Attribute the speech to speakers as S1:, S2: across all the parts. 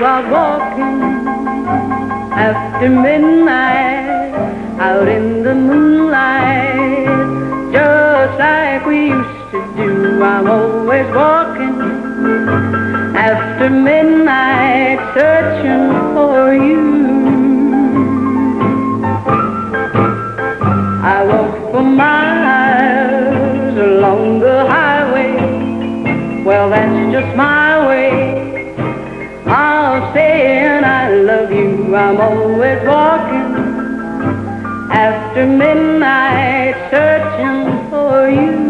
S1: out walking after midnight, out in the moonlight, just like we used to do. I'm always walking after midnight, searching for you. I walk for miles along the highway. Well, that's just my I'm always walking after midnight, searching for you.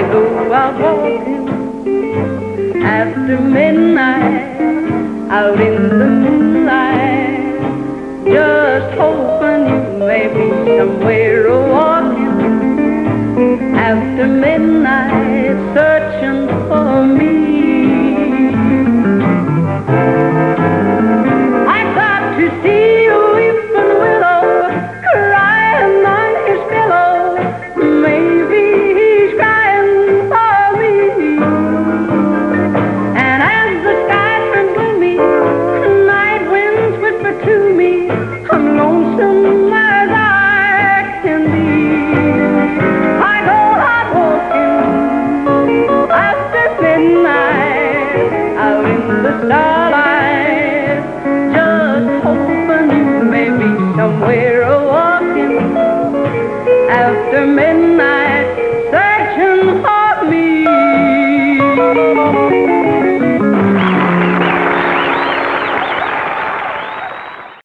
S1: I go out walking after midnight, out in the moonlight, just hoping you may be somewhere walking